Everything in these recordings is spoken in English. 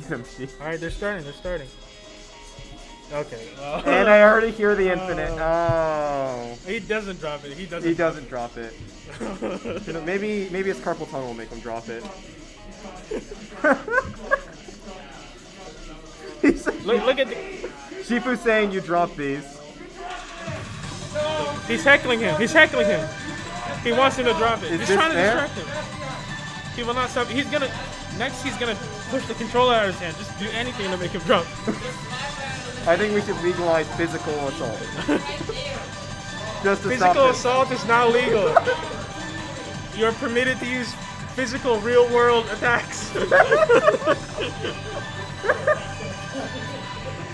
Get him, Steve. All right, they're starting. They're starting. Okay. uh, And I already hear the infinite. Oh. He doesn't drop it. He doesn't. He doesn't drop it. You know, maybe maybe his carpal tunnel will make him drop it. He's, look, look at. The, Sheefu's saying you drop these. he's heckling him. He's heckling him. He wants him to drop it. Is he's trying to fair? distract him. He will not stop. He's gonna. Next, he's gonna push the controller out of his hand. Just do anything to make him drop. I think we should legalize physical assault. Just to Physical assault is not legal. You're permitted to use physical, real-world attacks.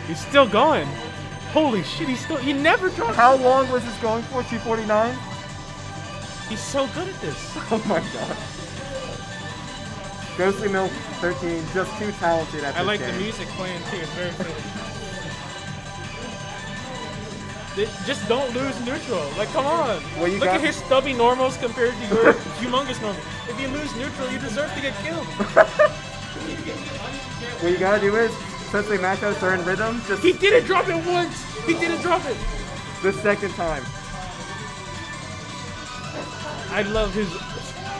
he's still going. Holy shit! He's still. He never dropped. How long was this going for? 249? He's so good at this. Oh my god. Ghostly Milk 13, just too talented at I this like game. the music playing too. It's very pretty. Just don't lose neutral. Like, come on. Well, you Look got- at his stubby normals compared to your humongous normals. If you lose neutral, you deserve to get killed. What you gotta do is, since they match out certain rhythms, just He didn't drop it once. He didn't drop it. the second time. I love his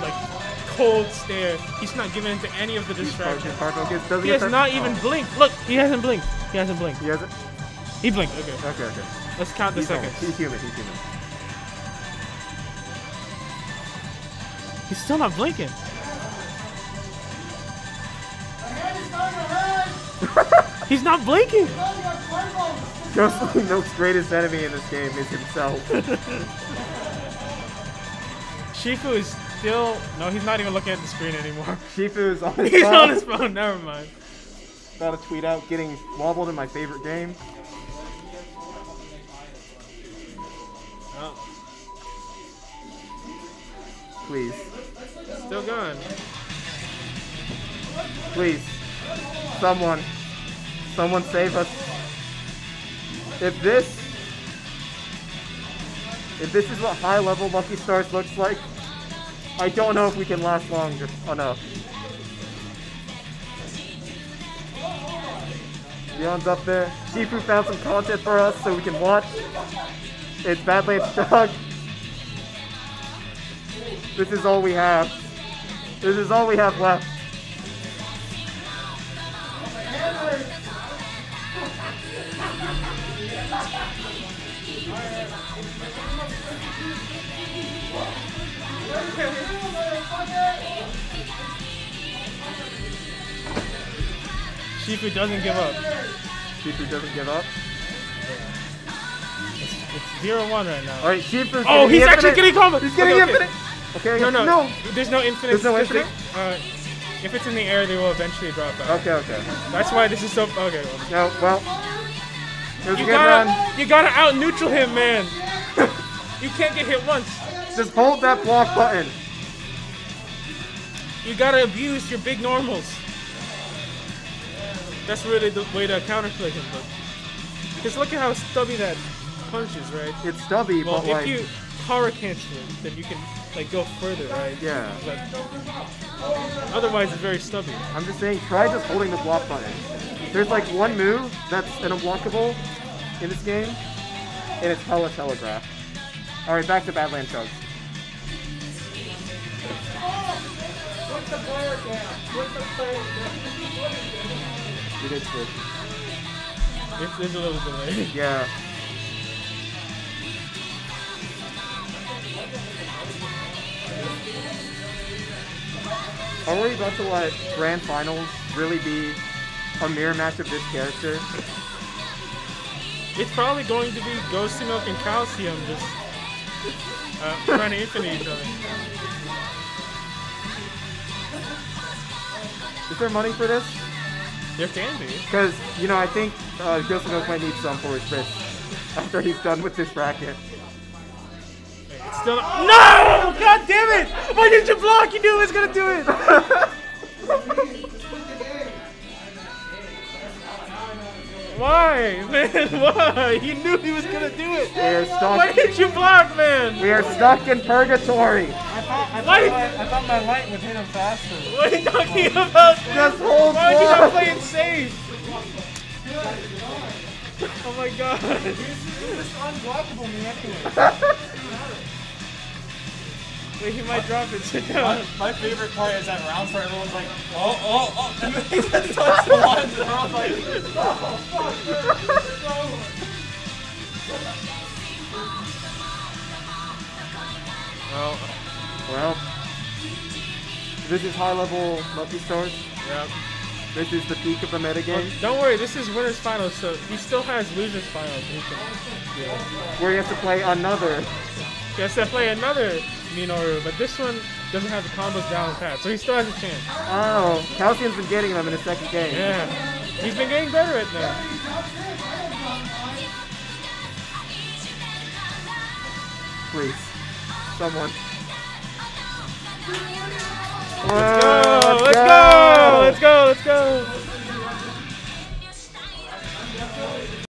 like cold stare. He's not giving into any of the distractions. card focus doesn't He has not even oh. blinked. Look, he hasn't blinked. He hasn't blinked. He hasn't? He blinked. Okay. Okay, okay. Let's count the He's, seconds. he's human, he's human. He's still not blinking. He's not blinking. Ghostly Milk's greatest enemy in this game is himself. Sheefu is still no. He's not even looking at the screen anymore. Sheefu is on his He's phone. on his phone. Never mind. Got a tweet out getting wobbled in my favorite game. Oh, Please. still going. Please. Someone. Someone save us. If this. If this is what high level Lucky Stars looks like, I don't know if we can last longer oh, no. Leon's up there. Sheefu found some content for us so we can watch. It's Badlands Chug. This is all we have. This is all we have left. Sheefu doesn't give up. Sheefu doesn't give up. It's, it's zero one right now. Alright, Sheefu's Oh, he's the actually getting combo. He's getting Okay, okay. infinite. Okay, No, no, no. There's no infinite. There's no infinite? Uh, if it's in the air, they will eventually drop out. Okay, okay. That's why this is so. Okay. Well, No, well. It was a you good gotta, run. you gotta out neutral him, man. you can't get hit once. Just hold that block button. You gotta abuse your big normals. That's really the way to counterplay him, but because look at how stubby that punch is, right? It's stubby, Well, but if like. you power cancel it, then you can like go further, right? Yeah. But otherwise, it's very stubby. I'm just saying, try just holding the block button. There's like one move that's an unblockable in this game, and it's hella telegraph. Alright, back to Badland Chugs. You did switch. It's, there's a little delay. Yeah. Are we about to let Grand Finals really be a mirror match of this character? It's probably going to be Ghostly Milk and Calcium just uh, trying to infinite each other. Is there money for this? There can be. Because, you know, I think uh, Joseph Milk might need some for his wrist after he's done with this bracket. It's still not- No! God damn it! Why did you block? You knew it was gonna do it. Why, man? Why? He knew he was gonna do it. We are Why didn't you block, man? We are stuck in purgatory. I thought, I, thought my, I thought my light would hit him faster. What are you talking about? Just hold Why are you not on. playing safe? Oh my god. It's unblockable me anyway. Wait, he might drop it. My, my favorite part is that round where everyone's like, oh, oh, oh, and then he just touched the ones and everyone's like, oh, Oh, Well, well, this is high level multi stars. yeah. This is the peak of the Well, metagame don't worry, this is winners finals, so he still has losers finals. He can, yeah. where you have to play another. He has to play another Minoru, but this one doesn't have the combos down pat, so he still has a chance. Oh, Calcium's been getting them in his second game. Yeah, he's been getting better at that. Please, someone. Let's go! Let's go! Let's go! Let's go!